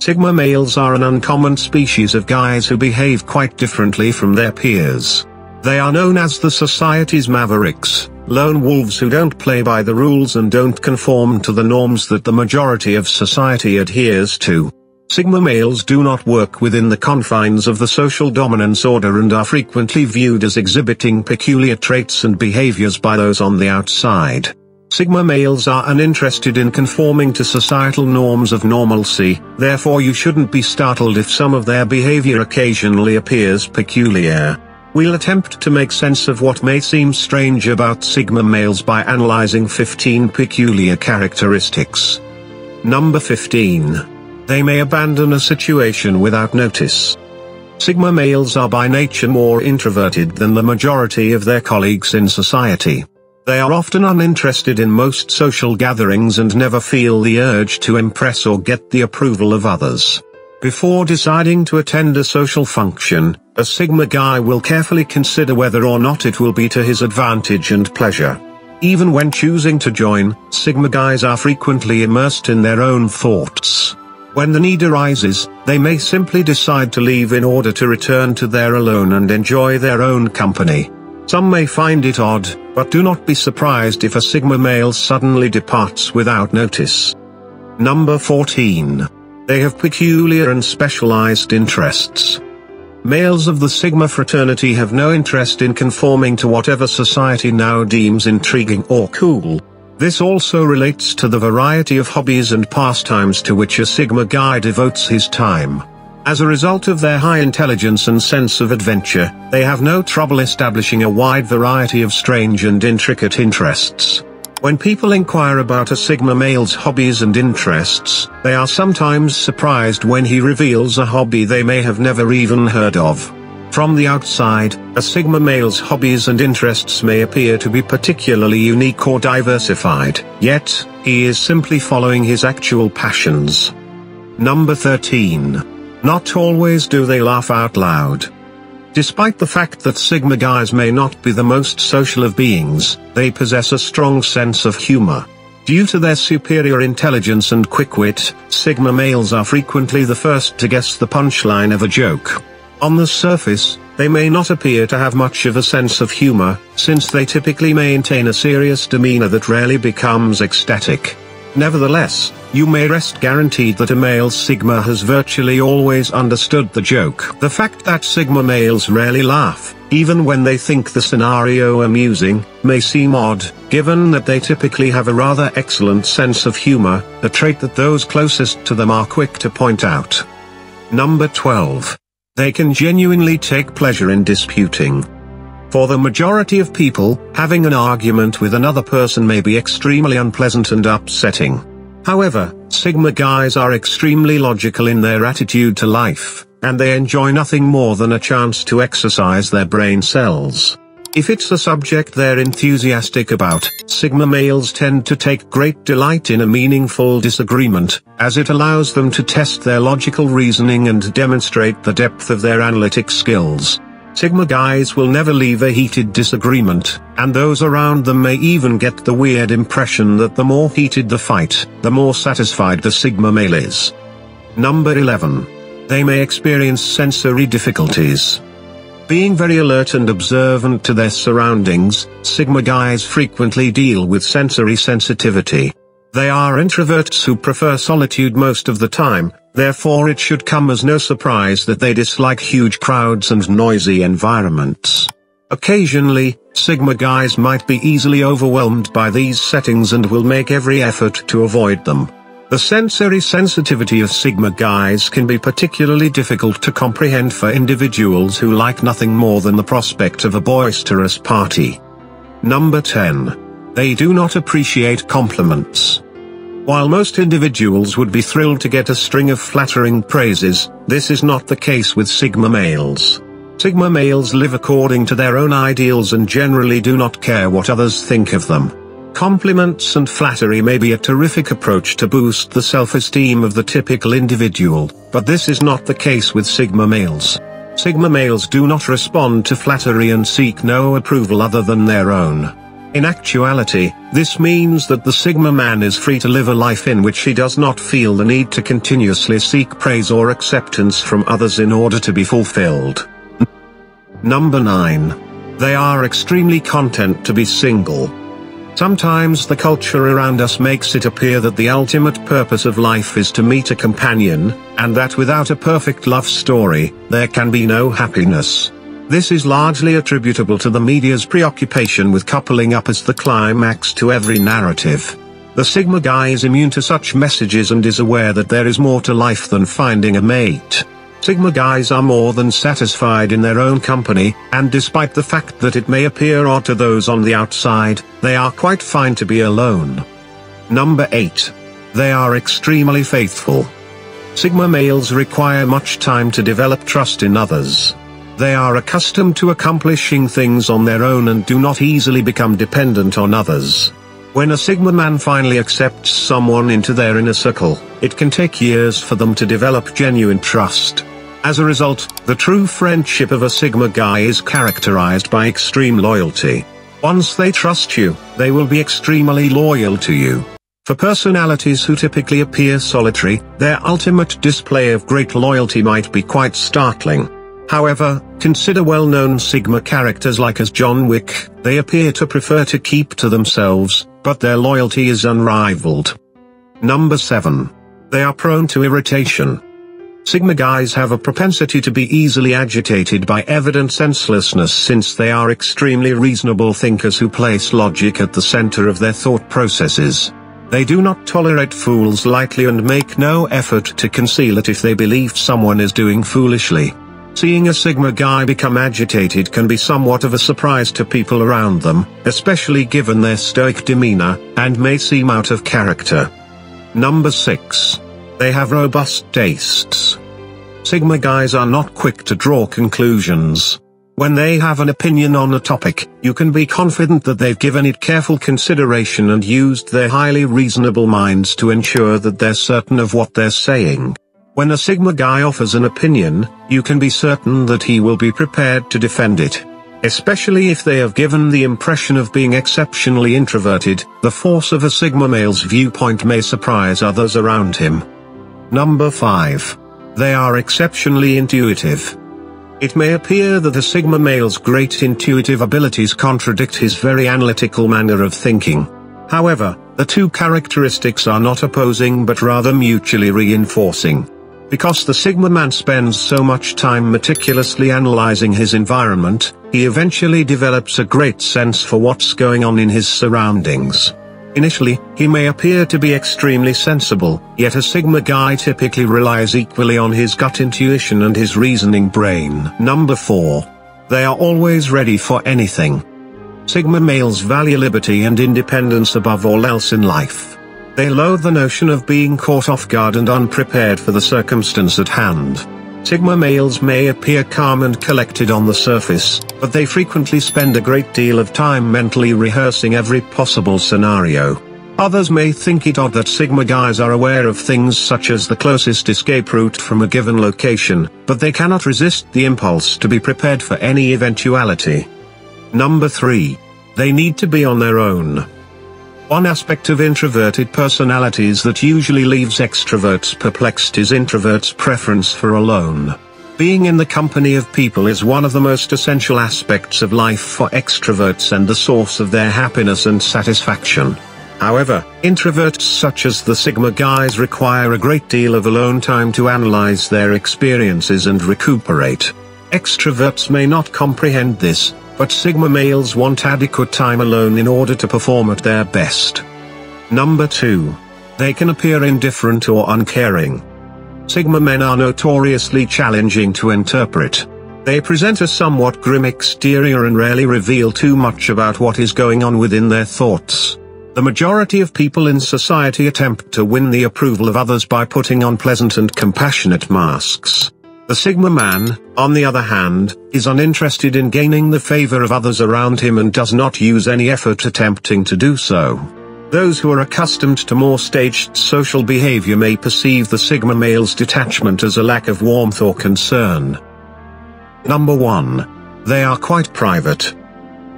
Sigma males are an uncommon species of guys who behave quite differently from their peers. They are known as the society's mavericks, lone wolves who don't play by the rules and don't conform to the norms that the majority of society adheres to. Sigma males do not work within the confines of the social dominance order and are frequently viewed as exhibiting peculiar traits and behaviors by those on the outside. Sigma males are uninterested in conforming to societal norms of normalcy, therefore you shouldn't be startled if some of their behavior occasionally appears peculiar. We'll attempt to make sense of what may seem strange about Sigma males by analyzing 15 peculiar characteristics. Number 15. They may abandon a situation without notice. Sigma males are by nature more introverted than the majority of their colleagues in society. They are often uninterested in most social gatherings and never feel the urge to impress or get the approval of others. Before deciding to attend a social function, a Sigma guy will carefully consider whether or not it will be to his advantage and pleasure. Even when choosing to join, Sigma guys are frequently immersed in their own thoughts. When the need arises, they may simply decide to leave in order to return to their alone and enjoy their own company. Some may find it odd, but do not be surprised if a Sigma male suddenly departs without notice. Number 14. They have peculiar and specialized interests. Males of the Sigma fraternity have no interest in conforming to whatever society now deems intriguing or cool. This also relates to the variety of hobbies and pastimes to which a Sigma guy devotes his time. As a result of their high intelligence and sense of adventure, they have no trouble establishing a wide variety of strange and intricate interests. When people inquire about a Sigma male's hobbies and interests, they are sometimes surprised when he reveals a hobby they may have never even heard of. From the outside, a Sigma male's hobbies and interests may appear to be particularly unique or diversified, yet, he is simply following his actual passions. Number 13. Not always do they laugh out loud. Despite the fact that Sigma guys may not be the most social of beings, they possess a strong sense of humor. Due to their superior intelligence and quick wit, Sigma males are frequently the first to guess the punchline of a joke. On the surface, they may not appear to have much of a sense of humor, since they typically maintain a serious demeanor that rarely becomes ecstatic. Nevertheless, you may rest guaranteed that a male Sigma has virtually always understood the joke. The fact that Sigma males rarely laugh, even when they think the scenario amusing, may seem odd, given that they typically have a rather excellent sense of humor, a trait that those closest to them are quick to point out. Number 12. They can genuinely take pleasure in disputing. For the majority of people, having an argument with another person may be extremely unpleasant and upsetting. However, Sigma guys are extremely logical in their attitude to life, and they enjoy nothing more than a chance to exercise their brain cells. If it's a subject they're enthusiastic about, Sigma males tend to take great delight in a meaningful disagreement, as it allows them to test their logical reasoning and demonstrate the depth of their analytic skills. Sigma guys will never leave a heated disagreement, and those around them may even get the weird impression that the more heated the fight, the more satisfied the Sigma male is. Number 11. They may experience sensory difficulties. Being very alert and observant to their surroundings, Sigma guys frequently deal with sensory sensitivity. They are introverts who prefer solitude most of the time, therefore it should come as no surprise that they dislike huge crowds and noisy environments. Occasionally, Sigma guys might be easily overwhelmed by these settings and will make every effort to avoid them. The sensory sensitivity of Sigma guys can be particularly difficult to comprehend for individuals who like nothing more than the prospect of a boisterous party. Number 10. They do not appreciate compliments. While most individuals would be thrilled to get a string of flattering praises, this is not the case with Sigma males. Sigma males live according to their own ideals and generally do not care what others think of them. Compliments and flattery may be a terrific approach to boost the self-esteem of the typical individual, but this is not the case with Sigma males. Sigma males do not respond to flattery and seek no approval other than their own. In actuality, this means that the Sigma man is free to live a life in which he does not feel the need to continuously seek praise or acceptance from others in order to be fulfilled. Number 9. They are extremely content to be single. Sometimes the culture around us makes it appear that the ultimate purpose of life is to meet a companion, and that without a perfect love story, there can be no happiness. This is largely attributable to the media's preoccupation with coupling up as the climax to every narrative. The Sigma guy is immune to such messages and is aware that there is more to life than finding a mate. Sigma guys are more than satisfied in their own company, and despite the fact that it may appear odd to those on the outside, they are quite fine to be alone. Number 8. They are extremely faithful. Sigma males require much time to develop trust in others. They are accustomed to accomplishing things on their own and do not easily become dependent on others. When a Sigma man finally accepts someone into their inner circle, it can take years for them to develop genuine trust. As a result, the true friendship of a Sigma guy is characterized by extreme loyalty. Once they trust you, they will be extremely loyal to you. For personalities who typically appear solitary, their ultimate display of great loyalty might be quite startling. However, consider well-known Sigma characters like as John Wick, they appear to prefer to keep to themselves, but their loyalty is unrivaled. Number 7. They are prone to irritation. Sigma guys have a propensity to be easily agitated by evident senselessness since they are extremely reasonable thinkers who place logic at the center of their thought processes. They do not tolerate fools lightly and make no effort to conceal it if they believe someone is doing foolishly. Seeing a Sigma guy become agitated can be somewhat of a surprise to people around them, especially given their stoic demeanor, and may seem out of character. Number 6. They have robust tastes. Sigma guys are not quick to draw conclusions. When they have an opinion on a topic, you can be confident that they've given it careful consideration and used their highly reasonable minds to ensure that they're certain of what they're saying. When a Sigma guy offers an opinion, you can be certain that he will be prepared to defend it. Especially if they have given the impression of being exceptionally introverted, the force of a Sigma male's viewpoint may surprise others around him. Number 5. They are exceptionally intuitive. It may appear that a Sigma male's great intuitive abilities contradict his very analytical manner of thinking. However, the two characteristics are not opposing but rather mutually reinforcing. Because the Sigma man spends so much time meticulously analyzing his environment, he eventually develops a great sense for what's going on in his surroundings. Initially, he may appear to be extremely sensible, yet a Sigma guy typically relies equally on his gut intuition and his reasoning brain. Number 4. They are always ready for anything. Sigma males value liberty and independence above all else in life. They loathe the notion of being caught off guard and unprepared for the circumstance at hand. Sigma males may appear calm and collected on the surface, but they frequently spend a great deal of time mentally rehearsing every possible scenario. Others may think it odd that Sigma guys are aware of things such as the closest escape route from a given location, but they cannot resist the impulse to be prepared for any eventuality. Number 3. They need to be on their own. One aspect of introverted personalities that usually leaves extroverts perplexed is introverts' preference for alone. Being in the company of people is one of the most essential aspects of life for extroverts and the source of their happiness and satisfaction. However, introverts such as the Sigma guys require a great deal of alone time to analyze their experiences and recuperate. Extroverts may not comprehend this, but Sigma males want adequate time alone in order to perform at their best. Number 2. They can appear indifferent or uncaring. Sigma men are notoriously challenging to interpret. They present a somewhat grim exterior and rarely reveal too much about what is going on within their thoughts. The majority of people in society attempt to win the approval of others by putting on pleasant and compassionate masks. The Sigma man, on the other hand, is uninterested in gaining the favor of others around him and does not use any effort attempting to do so. Those who are accustomed to more staged social behavior may perceive the Sigma male's detachment as a lack of warmth or concern. Number 1. They are quite private.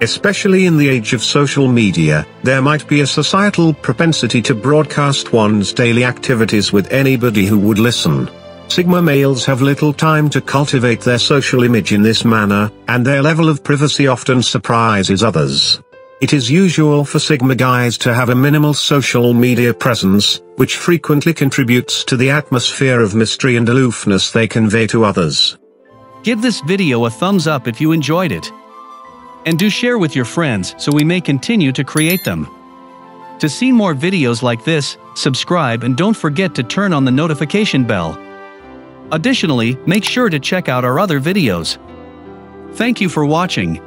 Especially in the age of social media, there might be a societal propensity to broadcast one's daily activities with anybody who would listen. Sigma males have little time to cultivate their social image in this manner, and their level of privacy often surprises others. It is usual for Sigma guys to have a minimal social media presence, which frequently contributes to the atmosphere of mystery and aloofness they convey to others. Give this video a thumbs up if you enjoyed it. And do share with your friends so we may continue to create them. To see more videos like this, subscribe and don't forget to turn on the notification bell. Additionally, make sure to check out our other videos. Thank you for watching.